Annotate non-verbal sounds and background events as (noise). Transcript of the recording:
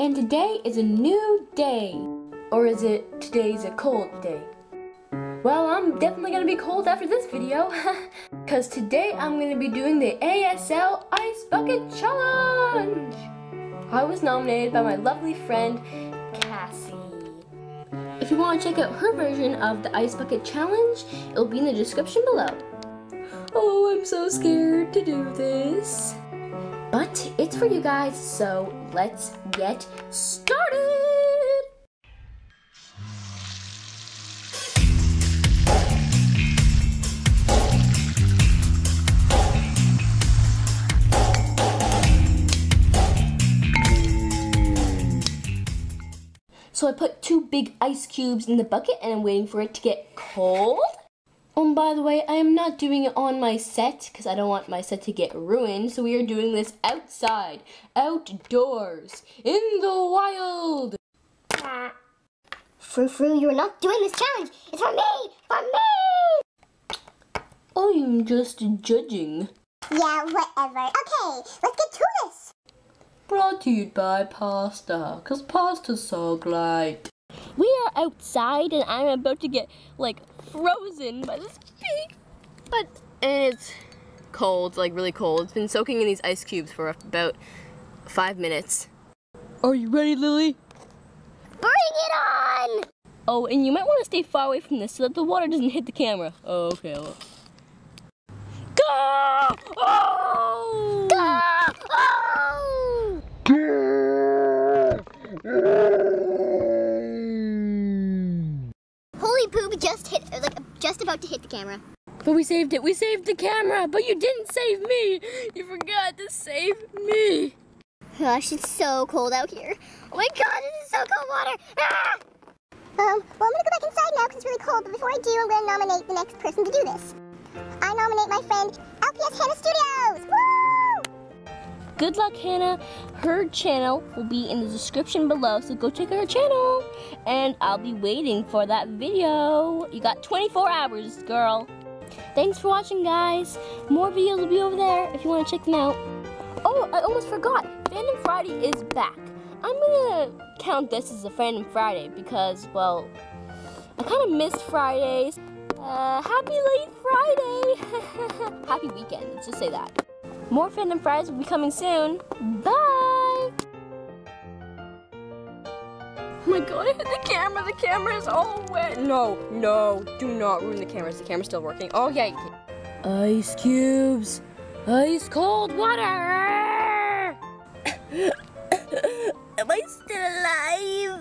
And today is a new day. Or is it today's a cold day? Well, I'm definitely gonna be cold after this video. (laughs) Cause today I'm gonna be doing the ASL Ice Bucket Challenge. I was nominated by my lovely friend, Kassey. If you want to check out her version of the Ice Bucket Challenge, it'll be in the description below. Oh, I'm so scared to do this. But it's for you guys, so let's get started! So I put two big ice cubes in the bucket and I'm waiting for it to get cold. Oh, and by the way, I am not doing it on my set because I don't want my set to get ruined. So we are doing this outside, outdoors, in the wild. Frou Frou, you are not doing this challenge. It's for me! For me! I'm just judging. Yeah, whatever. Okay, let's get to this. Brought to you by pasta, because pasta's so great. We are outside and I'm about to get like frozen by this big, but and it's cold, like really cold. It's been soaking in these ice cubes for about five minutes. Are you ready, Lily? Bring it on! Oh, and you might want to stay far away from this so that the water doesn't hit the camera. Oh, okay. Well. Go! Oh! Go! Oh! Holy poop just hit, like, just about to hit the camera. But we saved it. We saved the camera, but you didn't save me. You forgot to save me. Gosh, it's so cold out here. Oh my god, this is so cold water. Ah! Um, well, I'm gonna go back inside now because it's really cold, but before I do, I'm gonna nominate the next person to do this. I nominate my friend, Good luck, Hannah. Her channel will be in the description below, so go check out her channel. And I'll be waiting for that video. You got 24 hours, girl. Thanks for watching, guys. More videos will be over there if you want to check them out. Oh, I almost forgot. Fandom Friday is back. I'm gonna count this as a Fandom Friday because, well, I kind of missed Fridays. Uh, happy late Friday! (laughs) happy weekend, let's just say that. More Fandom Fridays will be coming soon. Bye! Oh my god, I hit the camera. The camera is all wet. No, no, do not ruin the cameras. The camera's still working. Oh, yeah. Ice cubes. Ice cold water. (coughs) Am I still alive?